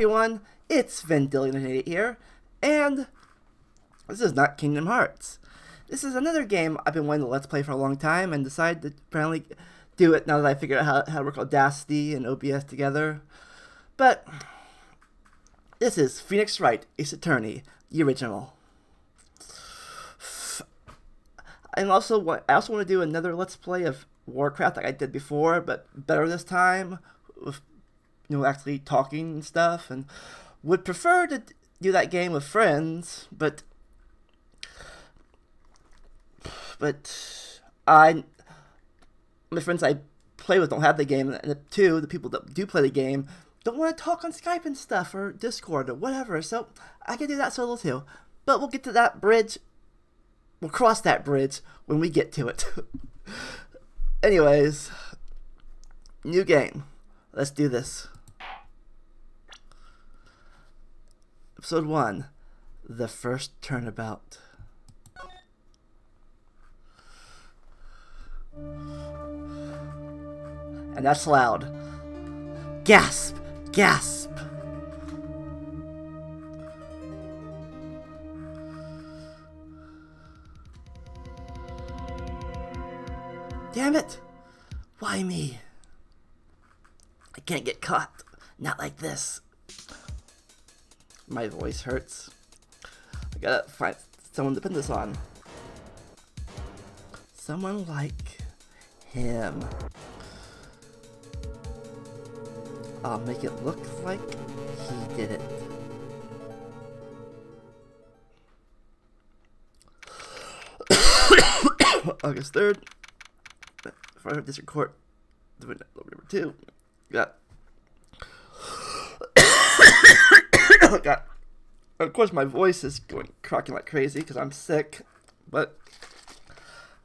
Everyone, it's Vendillion88 here, and this is not Kingdom Hearts. This is another game I've been wanting to Let's Play for a long time and decided to finally do it now that I figured out how, how to work Audacity and OBS together. But, this is Phoenix Wright Ace Attorney, the original. I also I also want to do another Let's Play of Warcraft like I did before, but better this time, with you know, actually talking and stuff, and would prefer to do that game with friends, but but I my friends I play with don't have the game, and two, the people that do play the game, don't want to talk on Skype and stuff or Discord or whatever. So I can do that solo too. But we'll get to that bridge. We'll cross that bridge when we get to it. Anyways, new game. Let's do this. Episode 1 The First Turnabout. And that's loud. Gasp! Gasp! Damn it! Why me? I can't get caught. Not like this. My voice hurts. I gotta find someone to pin this on. Someone like him. I'll make it look like he did it. August 3rd, Fire District Court, number two. Got oh god. Of course, my voice is going cracking like crazy because I'm sick, but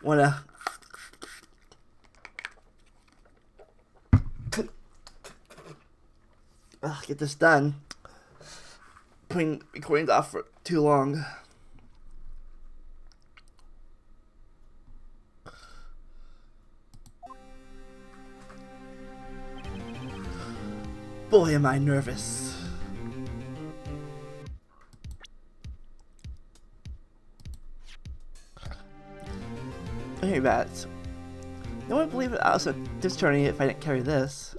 wanna. Get this done. Putting recordings off for too long. Boy, am I nervous. Hey, bats. No one would believe it. I was this journey if I didn't carry this.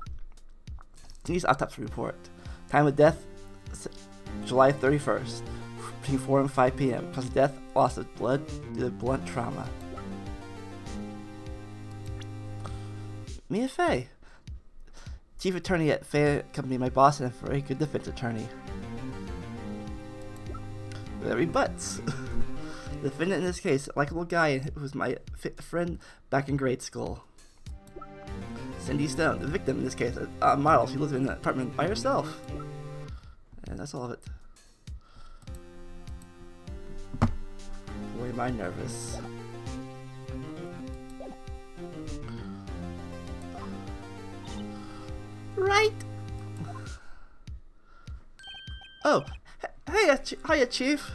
Denise autopsy report. Time of death, July 31st, between 4 and 5 p.m. Cause of death, loss of blood due to blunt trauma. Mia Fey. Chief attorney at Fey Company, my boss, and a very good defense attorney. There Very butts. The defendant in this case, like a likable guy who was my friend back in grade school. Cindy Stone, the victim in this case, a, a model. She lives in an apartment by herself. And that's all of it. Boy, am I nervous. Right. Oh, hey, hiya, Chief.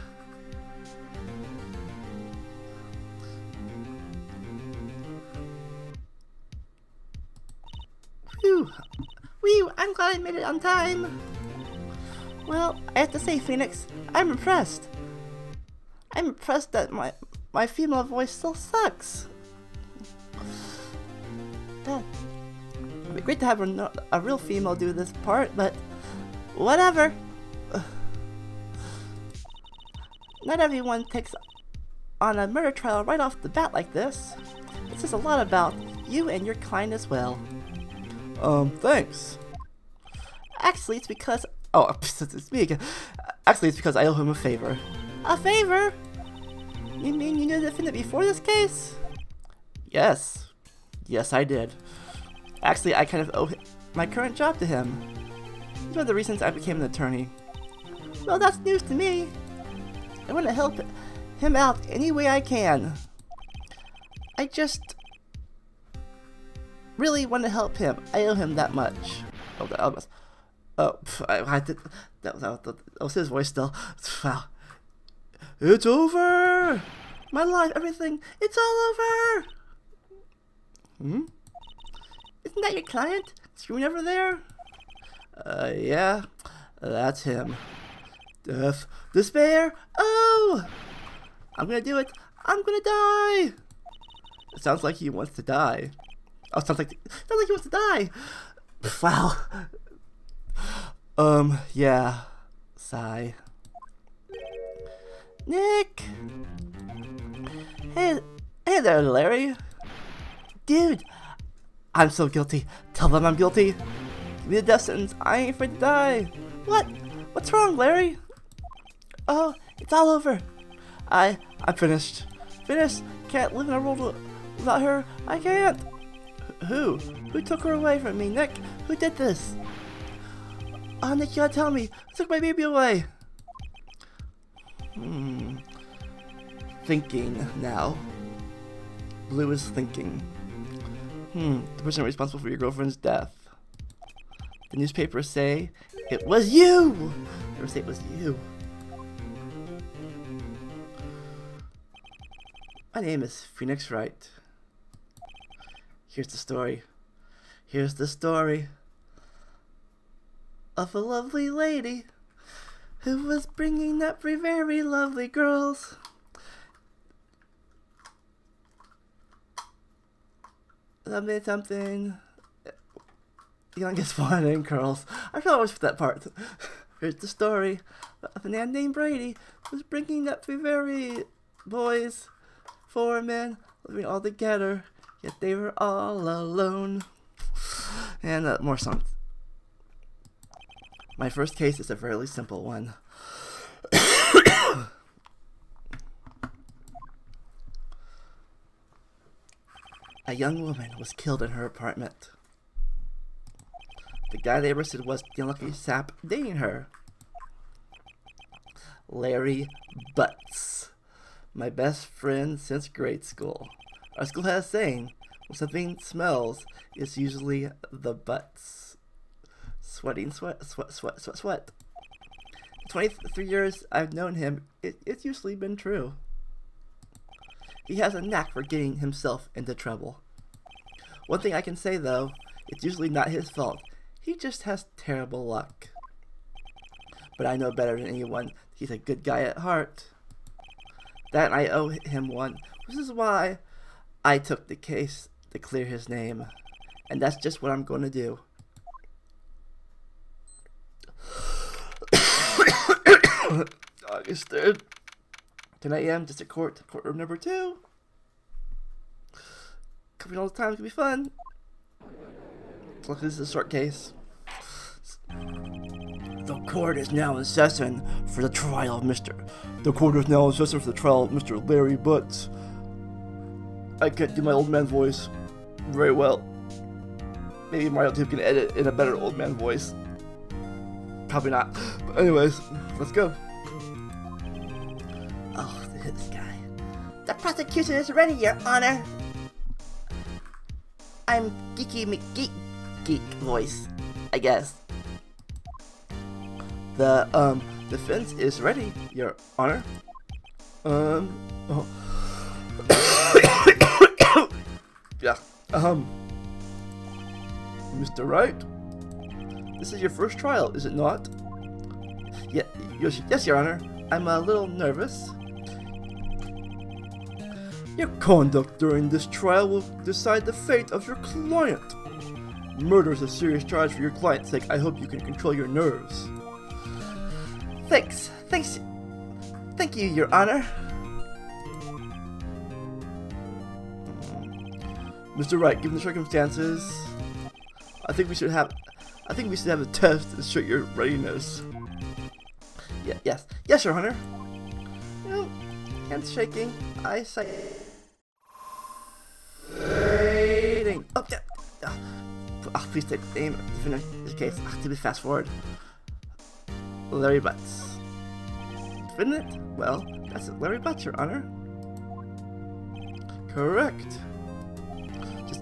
Whew. I'm glad I made it on time. Well, I have to say, Phoenix, I'm impressed. I'm impressed that my my female voice still sucks. It'd be great to have a, a real female do this part, but whatever. Not everyone takes on a murder trial right off the bat like this. It says a lot about you and your kind as well. Um, thanks. Actually, it's because... Oh, it's me again. Actually, it's because I owe him a favor. A favor? You mean you knew the defendant before this case? Yes. Yes, I did. Actually, I kind of owe my current job to him. It's one of the reasons I became an attorney. Well, that's news to me. I want to help him out any way I can. I just really want to help him. I owe him that much. Oh, that oh, I, I did, that, that, that, was his voice still. Wow. It's over! My life, everything, it's all over! Hmm? Isn't that your client? Screwing over there? Uh, yeah. That's him. Death. Despair. Oh! I'm gonna do it. I'm gonna die. It sounds like he wants to die. Oh, sounds like sounds like he wants to die. Wow. Um. Yeah. Sigh. Nick. Hey. Hey there, Larry. Dude. I'm so guilty. Tell them I'm guilty. Give me the death sentence. I ain't afraid to die. What? What's wrong, Larry? Oh, it's all over. I, I'm finished. Finished. Can't live in a world without her. I can't. Who? Who took her away from me? Nick? Who did this? Oh, Nick, you gotta tell me. Who took my baby away? Hmm. Thinking now. Blue is thinking. Hmm. The person responsible for your girlfriend's death. The newspapers say it was you! They say it was you. My name is Phoenix Wright. Here's the story. Here's the story of a lovely lady who was bringing up three very lovely girls. Something, something. Youngest one and girls. I feel always for that part. Here's the story of a man named Brady who was bringing up three very boys, four men living all together Yet they were all alone. And uh, more songs. My first case is a fairly simple one. a young woman was killed in her apartment. The guy they arrested was the unlucky sap dating her. Larry Butts. My best friend since grade school. Our school has a saying, when something smells, it's usually the butts. Sweating, sweat, sweat, sweat, sweat, sweat. 23 years I've known him, it, it's usually been true. He has a knack for getting himself into trouble. One thing I can say though, it's usually not his fault. He just has terrible luck. But I know better than anyone, he's a good guy at heart. That I owe him one, which is why I took the case to clear his name. And that's just what I'm going to do. August 3rd, 10 a.m., District Court, courtroom number two. Coming all the time it can be fun. Luckily, this is a short case. The court is now in session for the trial of Mr. The court is now in session for the trial of Mr. Larry Butts. I can't do my old man voice very well. Maybe MarioTube can edit in a better old man voice. Probably not. But anyways, let's go. Oh, this guy. The prosecution is ready, Your Honor. I'm Geeky McGeek Geek voice, I guess. The um defense is ready, Your Honor. Um. Oh. yeah. Um. Mr. Wright? This is your first trial, is it not? Yeah, yes, Your Honor. I'm a little nervous. Your conduct during this trial will decide the fate of your client. Murder is a serious charge for your client's sake. I hope you can control your nerves. Thanks. Thanks. Thank you, Your Honor. Mr. Wright, given the circumstances, I think we should have I think we should have a test to show your readiness. Yeah, yes. Yes, Your Honor. Well, hands shaking. Eyesight. Waiting. Oh, yeah. Oh, oh, please take aim to finish this case. Oh, to be fast forward. Larry Butts. It? Well, that's Larry Butts, Your Honor. Correct.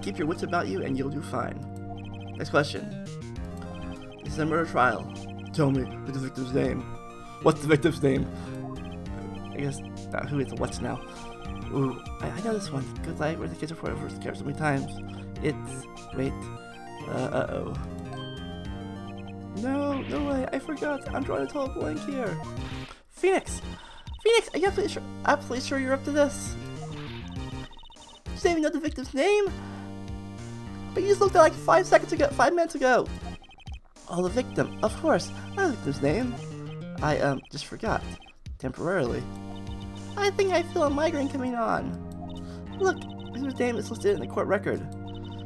Keep your wits about you and you'll do fine. Next question. This is a murder trial. Tell me the victim's name. What's the victim's name? I guess uh, who is the what's now? Ooh, I, I know this one. Good I read the kids report over scared so many times. It's wait. Uh, uh oh. No, no way, I forgot. I'm drawing a total blank here. Phoenix! Phoenix, are you absolutely sure, absolutely sure you're up to this? You don't even know the victim's name? But you just looked at like five seconds ago, five minutes ago. Oh, the victim, of course. I the victim's name. I, um, just forgot. Temporarily. I think I feel a migraine coming on. Look, victim's name is listed in the court record.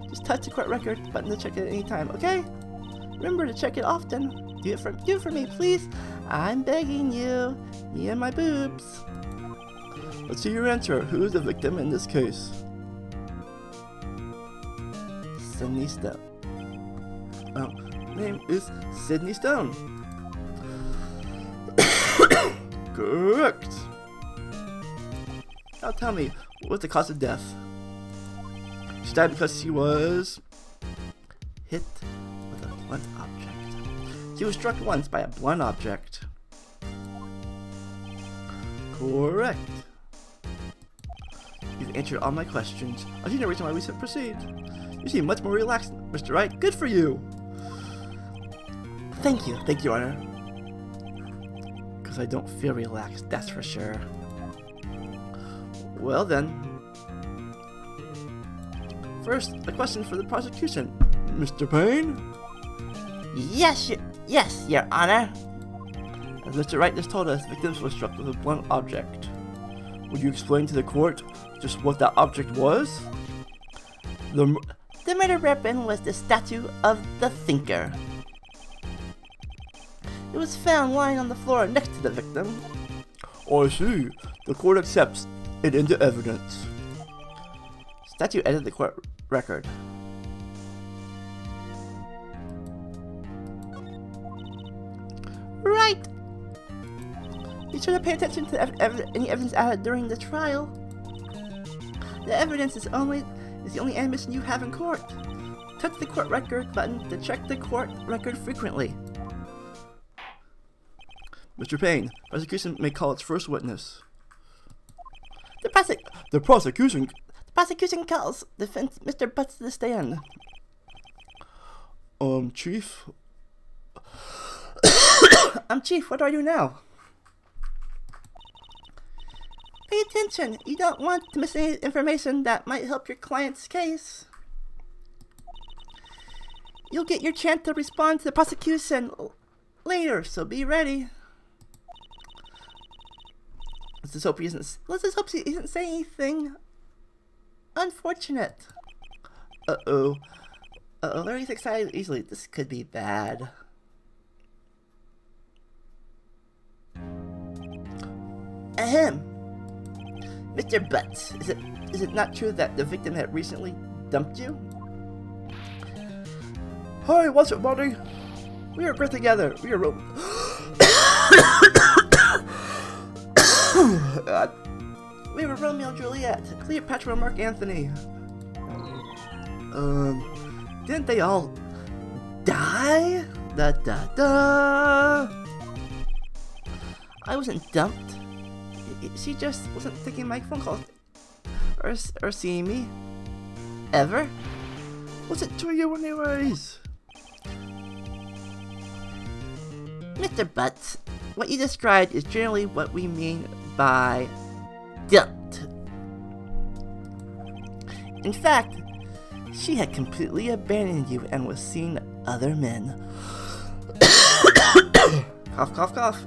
Just touch the court record button to check it at any time, okay? Remember to check it often. Do it for do it for me, please. I'm begging you. Me and my boobs. Let's see your answer. Who is the victim in this case? Sydney Stone. Oh, name is Sydney Stone. Correct. Now tell me, what's the cause of death? She died because she was hit with a blunt object. She was struck once by a blunt object. Correct. You've answered all my questions. I see no reason why we should proceed. You seem much more relaxed, Mr. Wright. Good for you. Thank you, thank you, Your Honor. Because I don't feel relaxed, that's for sure. Well then. First, a question for the prosecution. Mr. Payne? Yes, your, yes, Your Honor. As Mr. Wright just told us, victims were struck with a blunt object. Would you explain to the court just what that object was? The The murder weapon was the statue of the Thinker. It was found lying on the floor next to the victim. Oh, I see. The court accepts it into evidence. Statue entered the court record. Right. Be sure to pay attention to ev- ev- any evidence added during the trial. The evidence is only is the only ammunition you have in court. Touch the court record button to check the court record frequently. Mr. Payne, prosecution may call its first witness. The, prosec- The prosecution. the prosecution calls defense Mr. Butts to the stand. Um, Chief. I'm Chief. What do I do now? Pay attention. You don't want to miss any information that might help your client's case. You'll get your chance to respond to the prosecution later, so be ready. Let's just hope he isn't. Let's just hope he isn't saying anything unfortunate. Uh oh. Uh oh, Larry's excited easily. This could be bad. Ahem. Mr. Butts, is it is it not true that the victim had recently dumped you? Hi, what's up, buddy? We were great together. We were. Ro- uh, We were Romeo and Juliet, Cleopatra and Mark Anthony. um, didn't they all die? Da da da. I wasn't dumped. She just wasn't taking my phone calls or or seeing me. Ever? Was it to you, anyways? Mr. Butts, what you described is generally what we mean by dumped. In fact, she had completely abandoned you and was seeing other men. cough, cough, cough.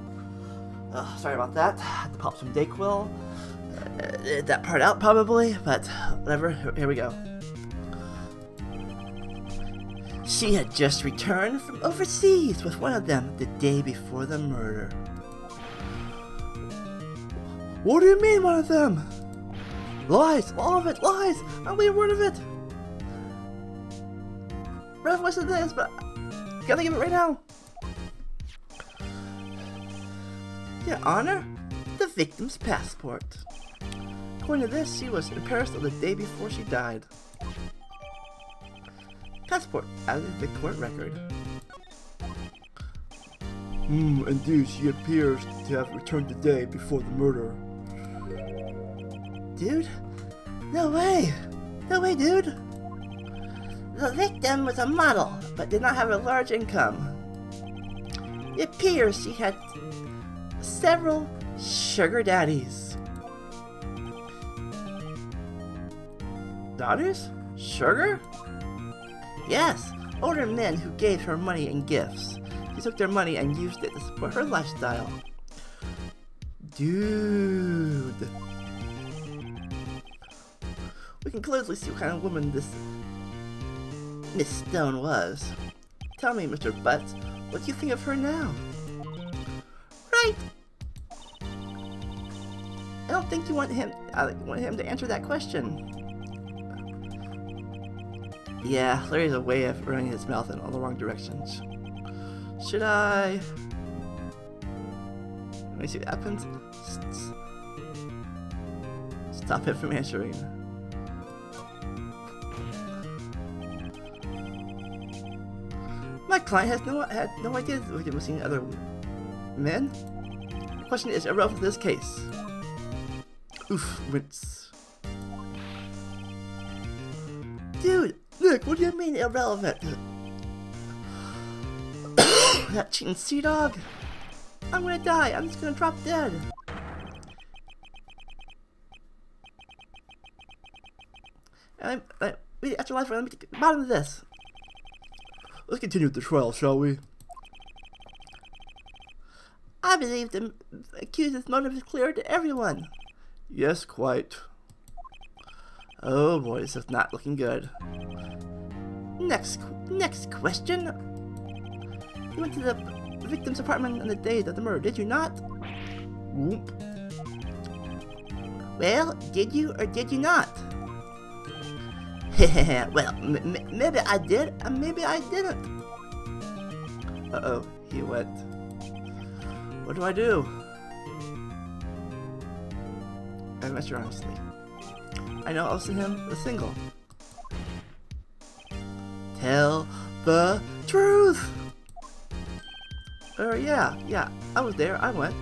Uh, sorry about that. Had to pop some Dayquil. Uh, that part out probably, but whatever. Here- we go. She had just returned from overseas with one of them the day before the murder. What do you mean, one of them? Lies, all of it, lies. Not a word of it. Rough what's this, but gotta give it right now. Your Honor, the victim's passport. According to this, she was in Paris on the day before she died. Passport of the court record. Hmm, indeed, she appears to have returned the day before the murder. Dude? No way! No way, dude! The victim was a model, but did not have a large income. It appears she had several sugar daddies. Daughters? Sugar? Yes, older men who gave her money and gifts. She took their money and used it to support her lifestyle. Dude. We can clearly see what kind of woman this Miss Stone was. Tell me, Mr. Butts, what do you think of her now? Right. I don't think you want him. I want him to answer that question. Yeah, Larry's a way of running his mouth in all the wrong directions. Should I? Let me see what happens. Stop him from answering. My client has no had no idea that he was seeing other men. The question is irrelevant to this case. Oof, wince. Dude, look, what do you mean irrelevant? that cheating sea dog? I'm gonna die, I'm just gonna drop dead. And I, I, after life, let me get to the bottom of this. Let's continue with the trial, shall we? I believe the accused's motive is clear to everyone. Yes, quite. Oh boy, this is not looking good. Next, next question. You went to the victim's apartment on the day of the murder, did you not? Whoop. Well, did you or did you not? well, maybe I did, and maybe I didn't. Uh-oh, he went. What do I do? I met you honestly. I know I'll him the single. Tell the truth! Uh, yeah, yeah, I was there, I went.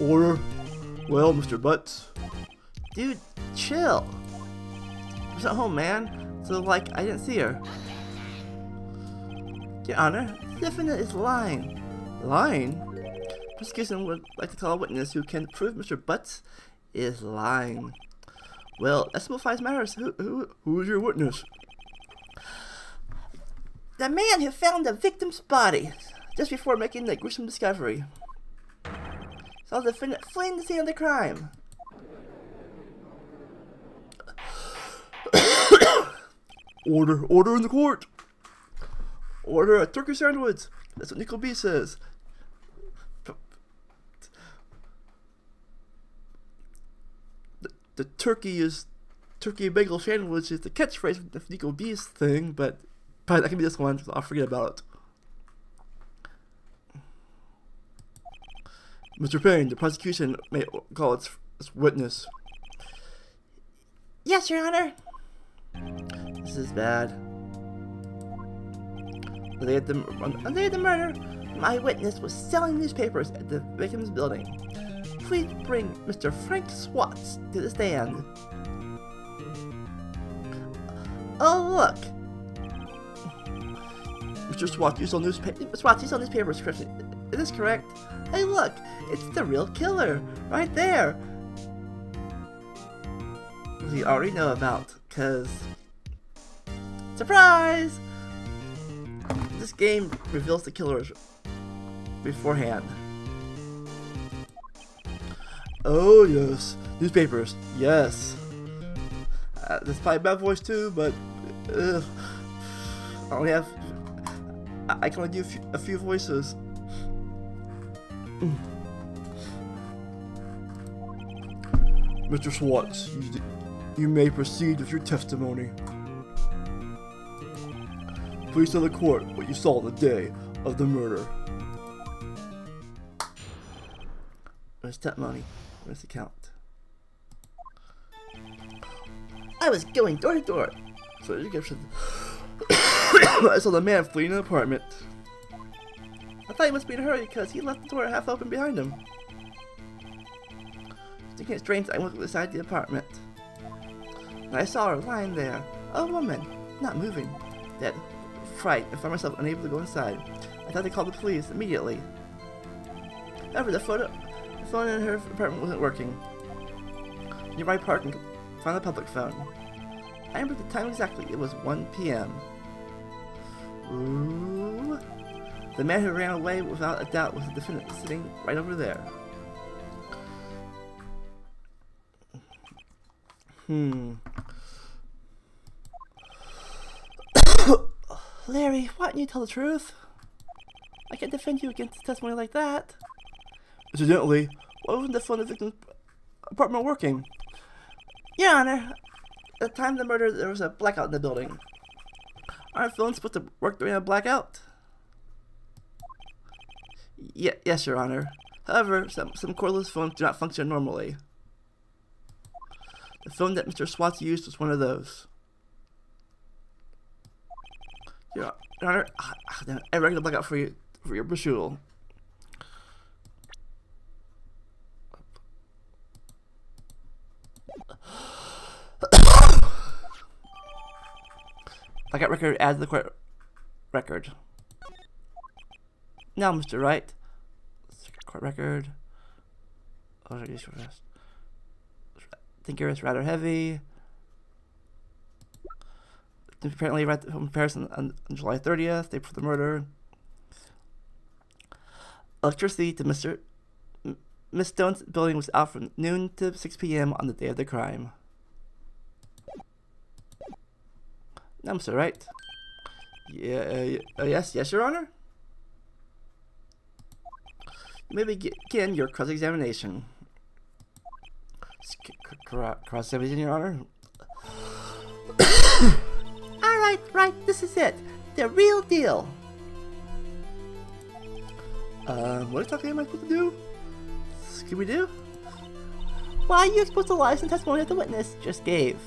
Order. Well, Mr. Butts. Dude, chill. Was at home, man. So, like, I didn't see her. Your Honor, defendant is lying. Lying? Prosecution would like to call a witness who can prove Mr. Butts is lying. Well, that simplifies matters. Who, who, who is your witness? The man who found the victim's body just before making the gruesome discovery. Saw the defendant fleeing the scene of the crime. order, order in the court. Order a turkey sandwich. That's what Nickel B says. The, turkey is turkey bagel sandwich is the catchphrase of the Nico B's thing, but probably that can be this one, so I'll forget about it. Mr. Payne, the prosecution may call its, its witness. Yes, Your Honor. This is bad. On the the murder, my witness was selling newspapers at the victim's building. Please bring Mr. Frank Swats to the stand. Oh, look. Mr. Swats, you sell newspapers. Swats, you sell newspapers. Is this correct? Hey, look, it's the real killer right there. We already know about, cause surprise! This game reveals the killers beforehand. Oh yes, newspapers. Yes. Uh, this is probably bad voice too, but uh, I only have. I, I can only do a few, a few voices. Mr. Swartz, you, you may proceed with your testimony. Please tell the court what you saw the day of the murder. Where's testimony? Where's the count? I was going door to door. So you get I saw the man fleeing the apartment. I thought he must be in a hurry because he left the door half open behind him. Thinking it's strange, I went inside the apartment. And I saw her lying there. A woman, not moving, dead. fright and found myself unable to go inside. I thought they called the police immediately. However, the, photo, phone in her apartment wasn't working. Nearby parking, found the public phone. I remember the time exactly. It was 1 p.m. Ooh. The man who ran away without a doubt was the defendant sitting right over there. Hmm. Larry, why don't you tell the truth? I can't defend you against testimony like that. Incidentally, why wasn't the phone the victim's apartment working? Your Honor, At the time of the murder, there was a blackout in the building. Aren't phones supposed to work during a blackout? Ye yes, Your Honor. However, some, some cordless phones do not function normally. The phone that Mr. Swats used was one of those. Your, Your Honor, it, I reckon the blackout for you for your Brushul. Blackout record to the court record. Now, Mr. Wright. Court record. Oh, I I think it's rather heavy. Apparently, right from Paris on, on July 30th, day before the murder. Electricity to Mr. Miss Stone's building was out from noon to 6 p.m. on the day of the crime. Now, Mr. Wright. Yeah, uh, uh, yes, yes, Your Honor. You may begin your cross-examination. Cross-examination, Your Honor. Alright, right, this is it. The real deal. Um, what exactly am I supposed to do? Scooby-Doo? Why are you supposed to lie some testimony the witness just gave?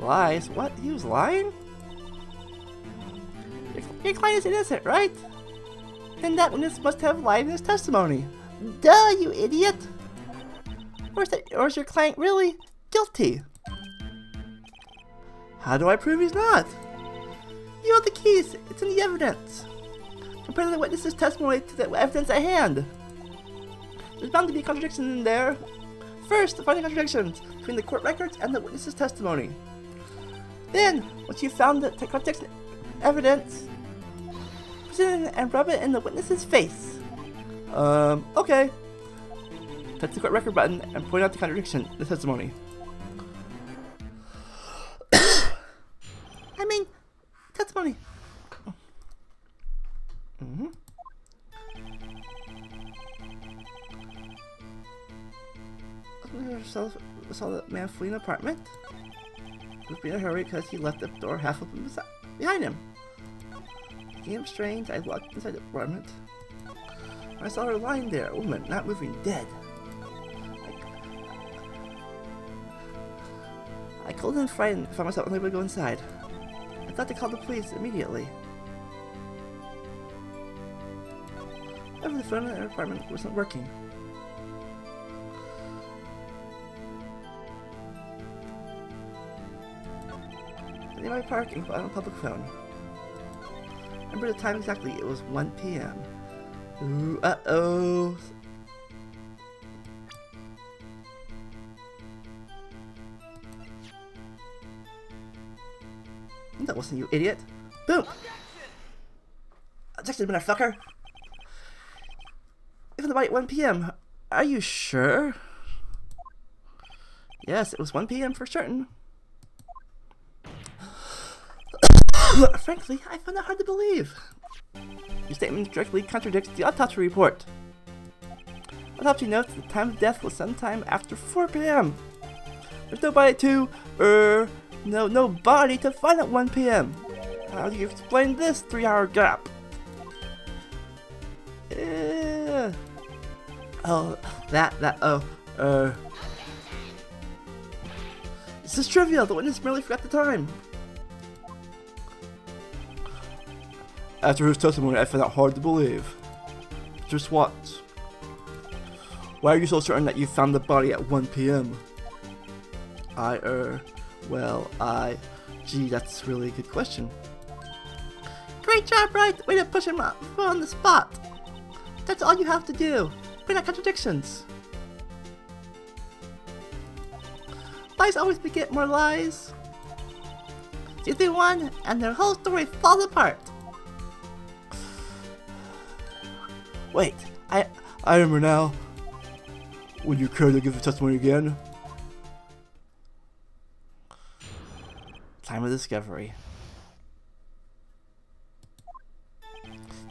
Lies? What? He was lying? Your, client is innocent, right? Then that witness must have lied in his testimony. Duh, you idiot! Or is, that, or is your client really guilty? How do I prove he's not? You have the keys. It's in the evidence. Compare the witness's testimony to the evidence at hand. There's bound to be a contradiction in there. First, find the contradictions between the court records and the witness's testimony. Then, once you've found the contradiction evidence, present it and rub it in the witness's face. Um, okay. Touch the court record button and point out the contradiction in the testimony. I mean, testimony. Mm-hmm. Saw, saw the man fleeing the apartment. He was in a hurry because he left the door half open behind him. Became strange. I walked inside the apartment. I saw her lying there, a woman, not moving, dead. I, I called in frightened, found myself unable to go inside. I thought to call the police immediately. However, the phone in her apartment wasn't working. Nearby parking, but on a public phone. Remember the time exactly, it was 1 p.m. Ooh, uh-oh. Hmm, that wasn't you, idiot. Boom! Objection, motherfucker! Even the right 1 p.m. Are you sure? Yes, it was 1 p.m. for certain. Frankly, I find that hard to believe. Your statement directly contradicts the autopsy report. Autopsy notes the time of death was sometime after 4 p.m. There's no body to, er, no, no body to find at 1 p.m. How do you explain this three-hour gap? Eh. Oh, that, that, oh, er. This is trivial. The witness merely forgot the time. After his testimony, I found it hard to believe. Just what? Why are you so certain that you found the body at 1 p.m.? I, er, well, I, gee, that's really a good question. Great job, Wright! Way to push him up on the spot! That's all you have to do. Bring out contradictions. Lies always beget more lies. Through one, and their whole story falls apart. Wait, I I remember now. Would you care to give the testimony again? Time of discovery.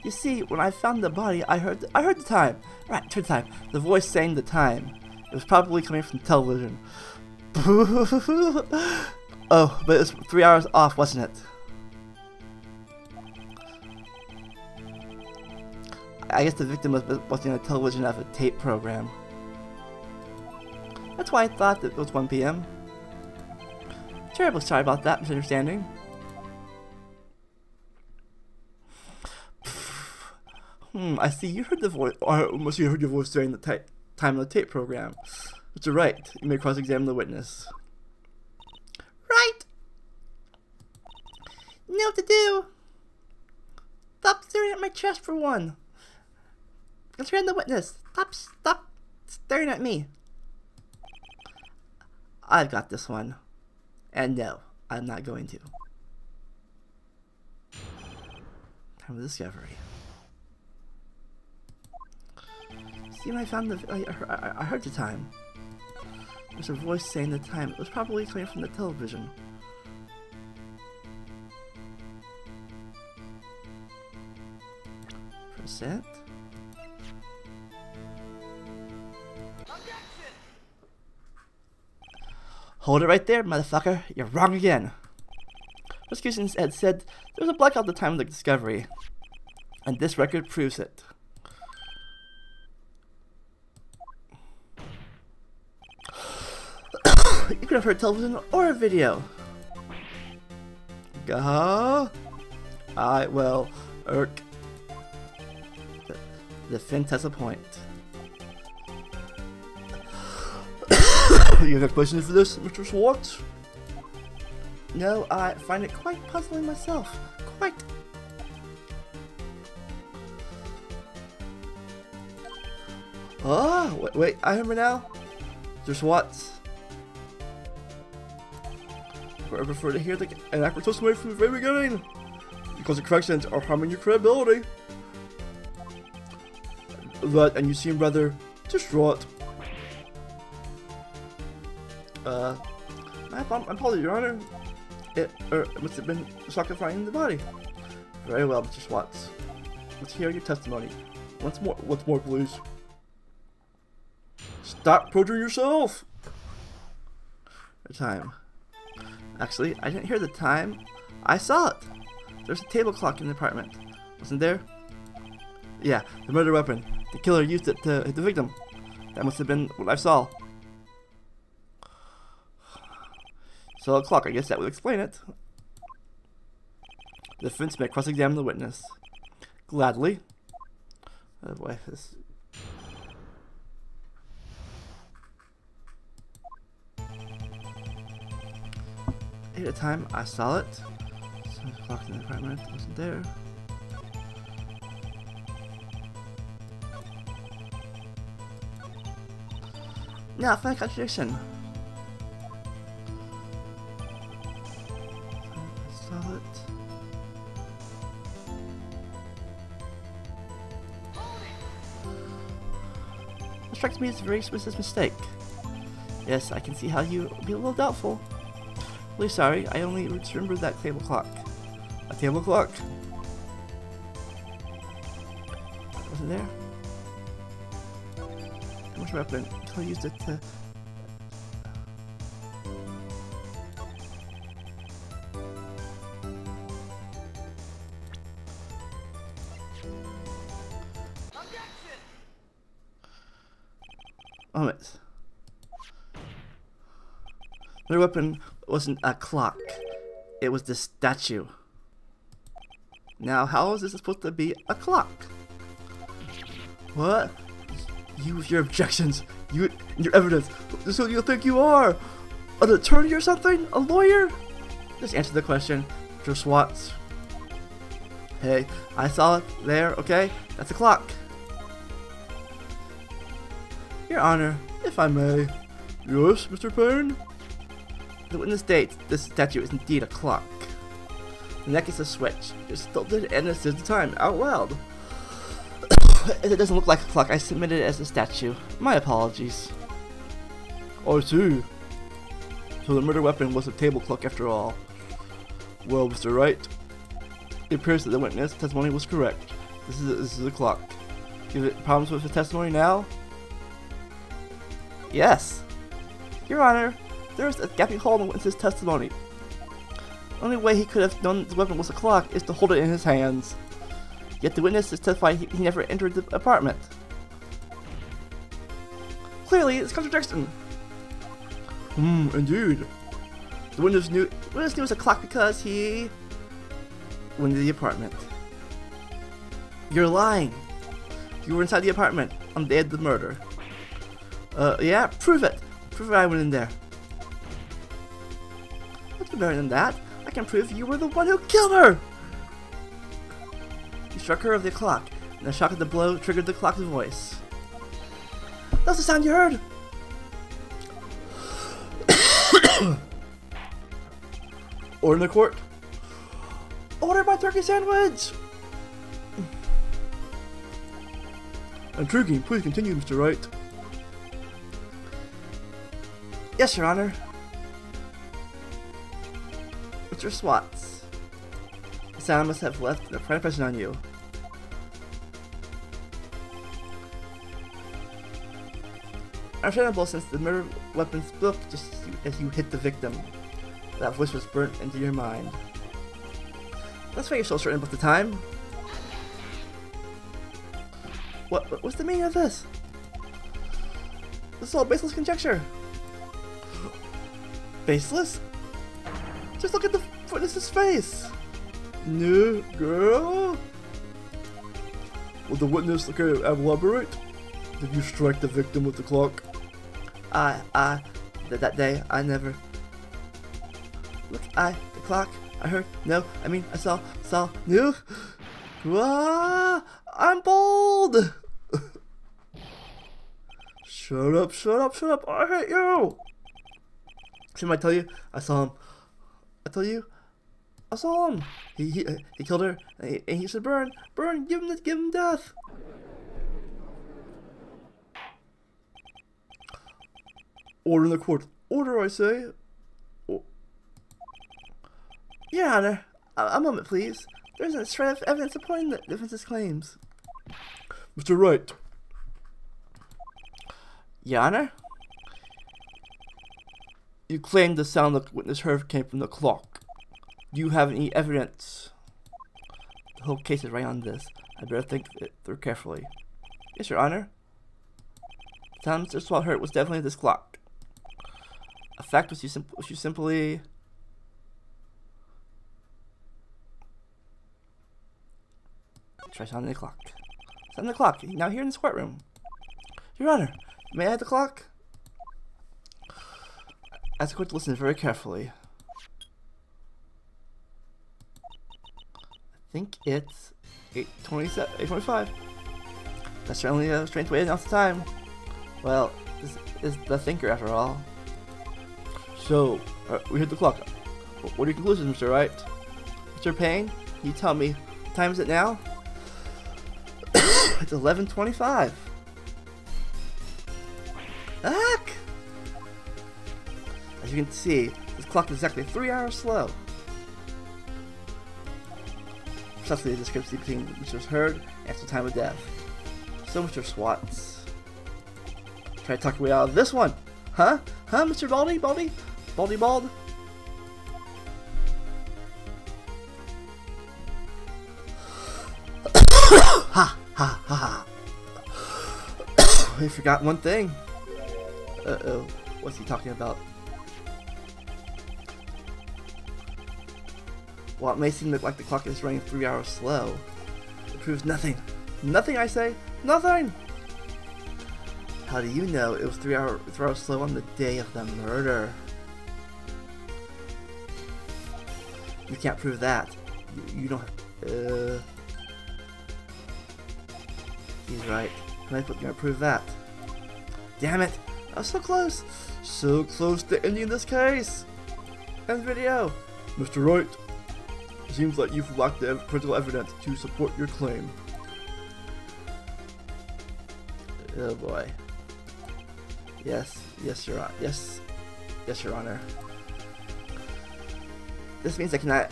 You see, when I found the body, I heard I heard the time. Right, the time. The voice saying the time. It was probably coming from television. oh, but it was three hours off, wasn't it? I guess the victim was watching a television of a tape program. That's why I thought it was 1 p.m. Terribly sorry about that misunderstanding. Hmm, I see you heard the voice, or must you heard your voice during the time of the tape program. But you're right, you may cross-examine the witness. Right! You know what to do! Stop staring at my chest for one! Consider the witness! Stop, stop staring at me! I've got this one. And no, I'm not going to. Time of discovery. See, I found the, I, I, I heard the time. There's a voice saying the time. It was probably coming from the television. Percent. Hold it right there, motherfucker. You're wrong again. Prosecution had said there was a blackout at the time of the discovery. And this record proves it. you could have heard television or a video. Gah. I well, irk. The, the a point. you have questions for this, Mr. Swartz? No, I find it quite puzzling myself. Quite. Ah, wait, wait, I remember now. Mr. Swartz. I prefer to hear the, an accurate from the very beginning. Because the corrections are harming your credibility. But, and you seem rather distraught. Uh, my apologies, Your Honor. It, or it must have been finding the body. Very well, Mr. Swartz. Let's hear your testimony. Once more, once more, please. Stop perjuring yourself! The time. Actually, I didn't hear the time. I saw it. There's a table clock in the apartment. Wasn't there? Yeah, the murder weapon. The killer used it to hit the victim. That must have been what I saw. So a clock, I guess that would explain it. The defense may cross-examine the witness. Gladly. Oh boy, this... At a time, I saw it. Seven o'clock in the apartment, wasn't there. Now, find a contradiction. Strikes me as a very explicit mistake. Yes, I can see how you would be a little doubtful. Really sorry, I only remembered that table clock. A table clock? Wasn't there? How much weapon? I used it to Their weapon wasn't a clock. It was the statue. Now, how is this supposed to be a clock? What? You with your objections, you your evidence. This is who you think you are? An attorney or something? A lawyer? Just answer the question. Mr. Swartz. Hey, I saw it there, okay? That's a clock. Your Honor, if I may. Yes, Mr. Payne? The witness states this statue is indeed a clock. The neck is a switch. It's tilted and it says the time out loud. it doesn't look like a clock. I submitted it as a statue. My apologies. I see. So the murder weapon was a table clock after all. Well, Mr. Wright, it appears that the witness testimony was correct. This is a, this is a clock. Give it problems with the testimony now? Yes. Your Honor, there's a gaping hole in witness's testimony. The only way he could have known the weapon was a clock is to hold it in his hands. Yet the witness is testifying he, he never entered the apartment. Clearly, it's contradiction. Hmm, indeed. The witness knew, witness knew it was a clock because he went into the apartment. You're lying. You were inside the apartment on the day of the murder. Uh, yeah, prove it. Prove it I went in there. What's better than that? I can prove you were the one who killed her! You struck her of the clock, and the shock of the blow triggered the clock's voice. That's the sound you heard! Order the court. Order my turkey sandwich! Intriguing. Please continue, Mr. Wright. Yes, Your Honor. Mr. Swats. The sound must have left a prime impression on you. Understandable since the murder weapon spoke just as you, as you hit the victim. That voice was burnt into your mind. That's why you're so certain about the time. What, what- what's the meaning of this? This is all baseless conjecture. Baseless? Just look at the witness's face. No, girl. Will the witness at elaborate? Did you strike the victim with the clock? I, I, that, that day, I never. Look, I, the clock, I heard, no, I mean, I saw, saw, no. Ah, I'm bold! shut up, shut up, shut up, I hate you! Shouldn't I tell you? I saw him. I tell you, I saw him. He he, uh, he killed her, and he, and he said, "Burn, burn, give him, give him death." Order in the court. Order, I say. O- Your Honor, a, a moment, please. There's a shred of evidence supporting the defense's claims. Mr. Wright. Your Honor? You claim the sound the witness heard came from the clock. Do you have any evidence? The whole case is right on this. I better think it through carefully. Yes, Your Honor. The sound Mr. Swat heard was definitely this clock. A fact which you, sim- you simply... Try sounding the clock. Sound the clock. Now here in this courtroom. Your Honor, may I have the clock? Ask the court listen very carefully. Think it's 827, 825. That's certainly a strange way to announce the time. Well, this is the thinker after all. So, uh, we hit the clock. What are your conclusions, Mr. Wright? Mr. Payne, you tell me, what time is it now? it's 1125. Ack! As you can see, this clock is exactly three hours slow. Precisely the discrepancy between Mr. Hurd and the time of death. So, Mr. Swats. Try to talk your way out of this one! Huh? Huh, Mr. Baldy? Baldy? Baldy Bald? ha! Ha! Ha! ha! I forgot one thing. Uh oh. What's he talking about? While it may seem like the clock is running three hours slow, it proves nothing. Nothing, I say. Nothing! How do you know it was three, hour, three hours slow on the day of the murder? You can't prove that. You, you don't. Uh, he's right. I put gonna prove that. Damn it! I was so close! So close to ending this case! End video! Mr. Wright, seems like you've lacked the critical evidence to support your claim. Oh boy. Yes, yes, Your Honor. Yes, yes, Your Honor. This means I cannot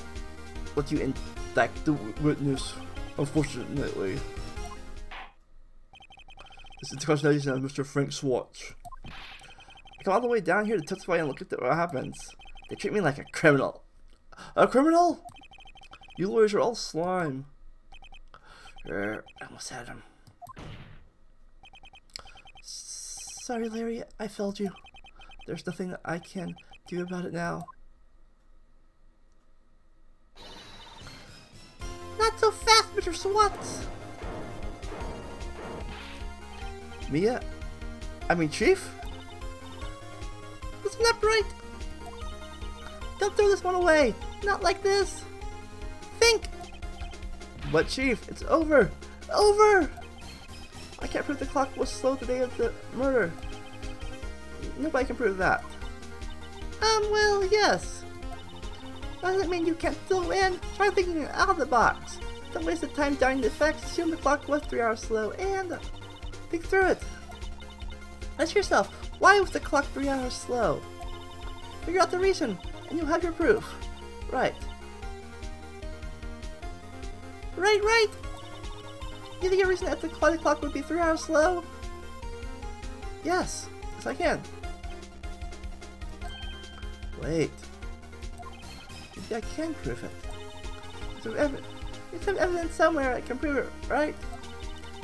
let you indict the witness, unfortunately. This is the consultation of Mr. Frank Swatch. I come all the way down here to testify and look at what happens. They treat me like a criminal. A criminal? You lawyers are all slime. Er, I almost had him. Sorry, Larry, I failed you. There's nothing I can do about it now. Not so fast, Mr. Swats! Mia? I mean, Chief? Isn't that right? Don't throw this one away! Not like this! Think! But Chief, it's over! Over! I can't prove the clock was slow the day of the murder. Nobody can prove that. Um, well, yes. Doesn't mean you can't still win. Try thinking out of the box. Don't waste the time doubting the facts. Assume the clock was three hours slow and think through it. Ask yourself, why was the clock three hours slow? Figure out the reason, and you'll have your proof. Right. Right, right! You think a reason that the clock would be three hours slow? Yes, yes I can. Wait. Maybe I can prove it. There's some, evidence somewhere I can prove it, right?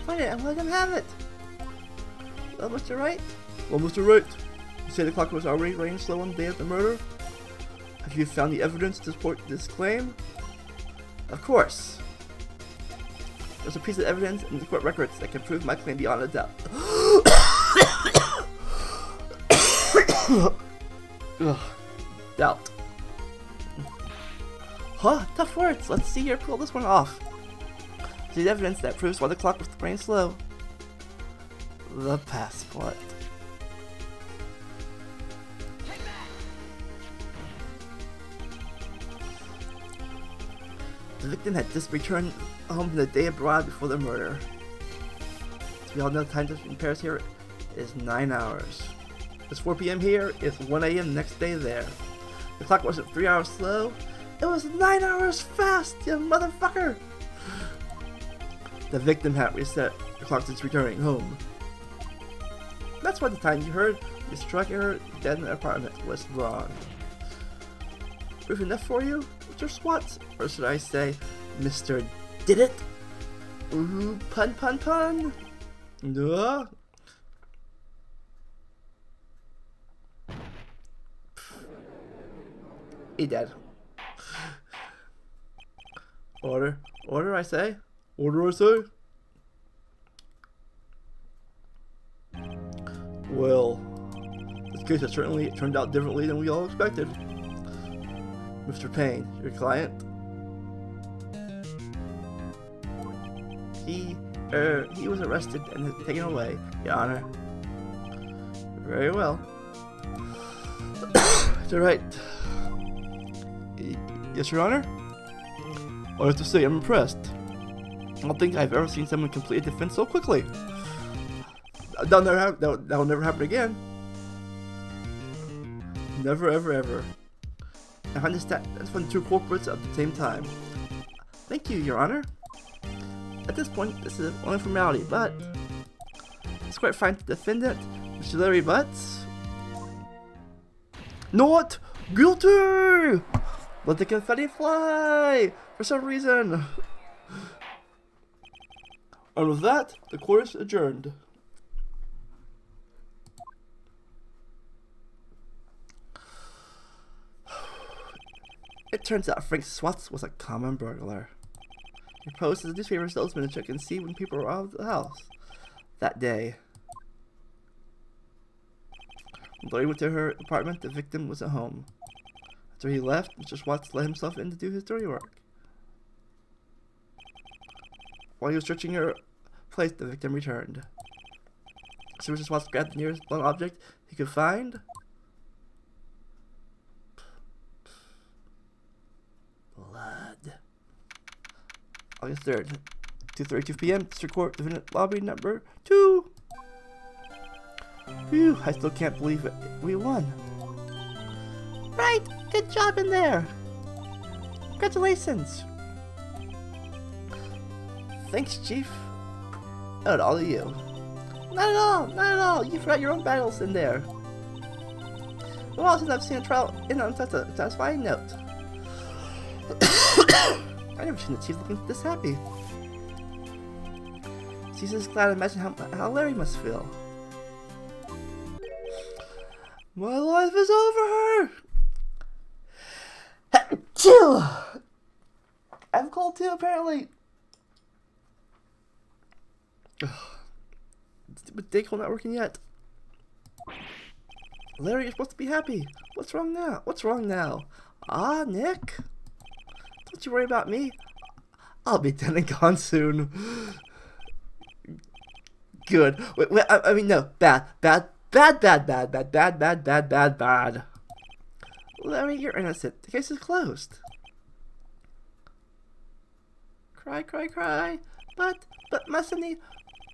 Find it and let them have it. Well, Mr. Wright? Well, Mr. Wright, you say the clock was already running slow on the day of the murder? Have you found the evidence to support this claim? Of course. There's a piece of evidence in the court records that can prove my claim beyond a doubt. doubt. Huh? Tough words. Let's see you pull this one off. The evidence that proves why the clock was running slow. The passport. The victim had just returned home the day abroad before the murder. As we all know, the time difference in Paris here is 9 hours. It's 4 p.m. here, it's 1 a.m. next day there. The clock wasn't 3 hours slow, it was 9 hours fast, you motherfucker! The victim had reset the clock since returning home. That's why the time you heard you struck her dead in the apartment was wrong. Proof enough for you, Mr. Swats? Or should I say, Mr. Did It? Ooh, pun pun pun! Duh. He dead. Order. Order, I say. Order, I say. Well, this case has certainly turned out differently than we all expected. Mr. Payne, your client? He, er, he was arrested and taken away, Your Honor. Very well. It's alright. Yes, Your Honor? I have to say, I'm impressed. I don't think I've ever seen someone complete a defense so quickly. That'll never. That'll, that'll never happen again. Never, ever, ever. I understand that's from two corporates at the same time. Thank you, Your Honor. At this point, this is only formality, but it's quite fine to defend it, Mr. Larry Butts. Not guilty! Let the confetti fly! For some reason! And with that, the court is adjourned. It turns out Frank Swatz was a common burglar. He posted a newspaper salesman to check and see when people were out of the house that day. When he went to her apartment, the victim was at home. After he left, Mr. Swatz let himself in to do his dirty work. While he was searching her place, the victim returned. Sewers just wants to grab the nearest blunt object he could find. Blood. August 3rd, 2.32 p.m. District Court, Defendant Lobby number 2. Phew, I still can't believe it. We won. Right, good job in there. Congratulations. Thanks, Chief. Not at all of you. Not at all, not at all. You forgot your own battles in there. Well, since I've seen a trial in on such a satisfying note. I never seen the chief looking this happy. She's just glad imagine how, how Larry must feel. My life is over! Chill! I'm cold too, apparently. Stupid Dayquil not working yet. Larry, you're supposed to be happy. What's wrong now? What's wrong now? Ah, Nick? You worry about me. I'll be dead and gone soon. Good. Wait, wait, I, I mean, no. Bad. Bad. Bad, bad, bad, bad, bad, bad, bad, bad, bad. Larry, you're innocent. The case is closed. Cry, cry, cry. But, but, my Cindy,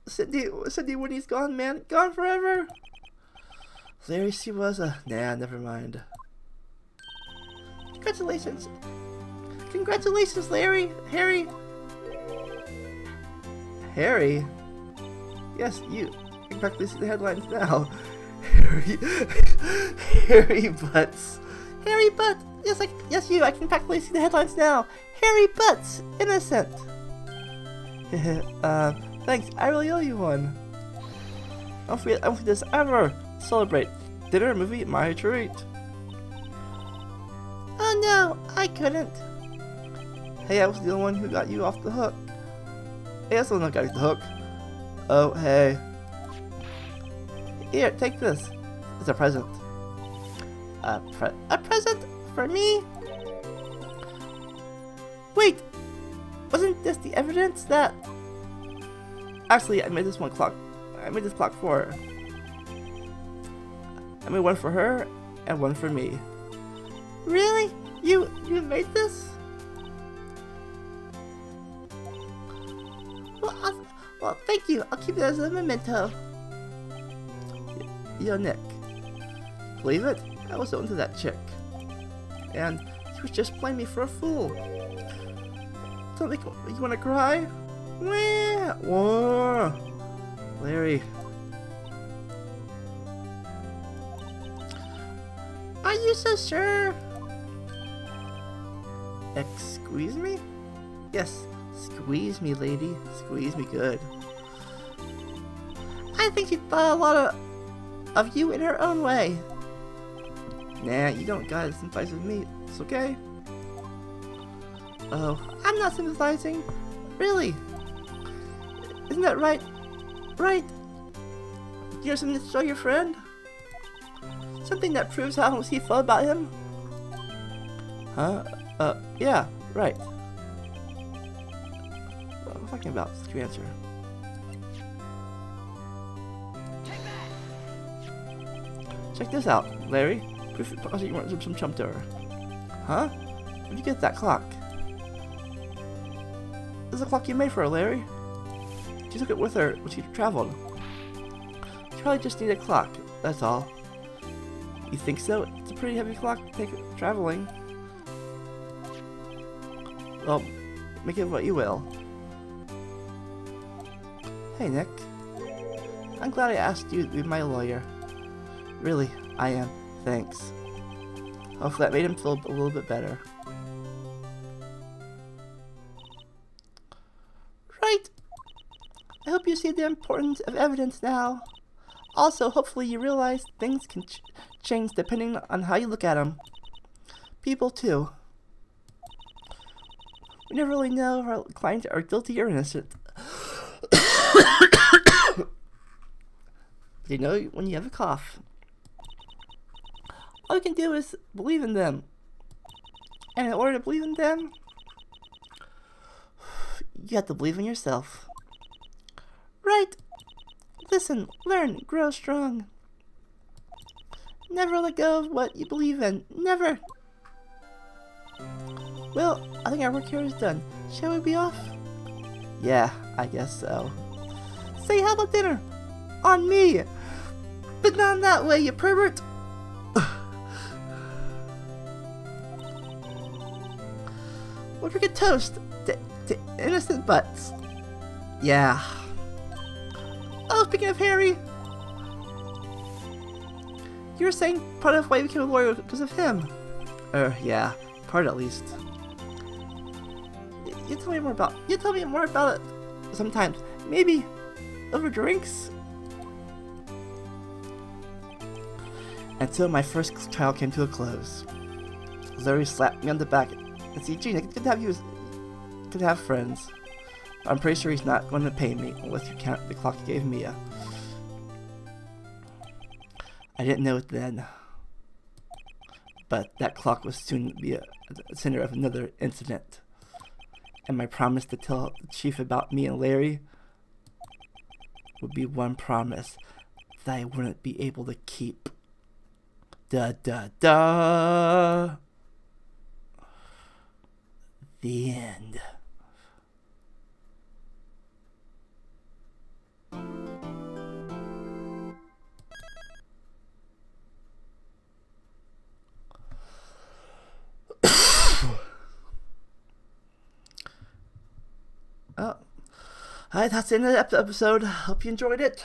Cindy, Cindy, when he's gone, man, gone forever. Larry, she was a, nah, never mind. Congratulations. Congratulations, Larry, Harry. Harry? Yes, you. In fact, this is the headlines now. Harry, Harry Butts. Harry Butts. Yes, I, yes, you. I can practically see the headlines now. Harry Butts, innocent. uh, thanks. I really owe you one. Don't forget, I don't forget this ever. Celebrate. Dinner, movie, my treat. Oh no, I couldn't. Hey, I was the only one who got you off the hook. Hey, that's the one that got you the hook. Oh, hey. Here, take this. It's a present. A, pre a present for me? Wait, wasn't this the evidence that... Actually, I made this one clock. I made this clock for. I made one for her and one for me. Really? You you made this? Well, thank you. I'll keep it as a memento. Yo, Nick. Believe it? I was onto that chick. And he was just playing me for a fool. Don't make you wanna cry? Wah, wah. Larry. Are you so sure? Excuse me? Yes, squeeze me, lady. Squeeze me good. I think she thought a lot of, of you in her own way. Nah, you don't gotta sympathize with me. It's okay. Oh, I'm not sympathizing. Really? Isn't that right? Right? You have something to show your friend? Something that proves how he felt about him? Huh? Uh, yeah, right. Talking about? What's your answer? Check this out, Larry. Proof it you want some chump. Huh? Where'd you get that clock? This is a clock you made for her, Larry. She took it with her when she traveled. She probably just needed a clock, that's all. You think so? It's a pretty heavy clock to take traveling. Well, make it what you will. Hey, Nick. I'm glad I asked you to be my lawyer. Really, I am. Thanks. Hopefully that made him feel a little bit better. Right. I hope you see the importance of evidence now. Also, hopefully you realize things can ch change depending on how you look at them. People, too. We never really know if our clients are guilty or innocent. you know when you have a cough. All you can do is believe in them. And in order to believe in them, You have to believe in yourself. Right. Listen, learn, grow strong. Never let go of what you believe in. Never. Well, I think our work here is done. Shall we be off? Yeah, I guess so. Say, how about dinner? On me! But not that way, you pervert! What if we toast to, to innocent butts? Yeah. Oh, speaking of Harry, you were saying part of why you became a lawyer was because of him. Er, yeah, part at least. You tell me more about. You tell me more about it. Sometimes, maybe over drinks. Until my first trial came to a close. Larry slapped me on the back and said, Gene, I could have you, could have friends. I'm pretty sure he's not going to pay me unless you count the clock he gave Mia. I didn't know it then, but that clock was soon to be uh, a, a center of another incident. And my promise to tell the chief about me and Larry would be one promise that I wouldn't be able to keep. Da da da. The end. Alright, that's the end of the episode. Hope you enjoyed it.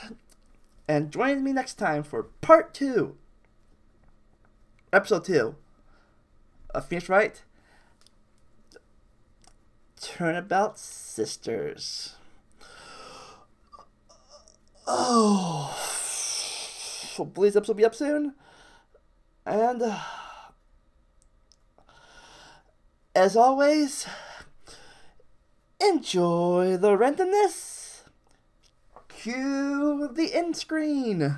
And join me next time for part two. Episode two. Uh, Phoenix Wright. Turnabout Sisters. Oh. Hopefully this episode will be up soon. And uh, as always, enjoy the randomness. Cue the end screen.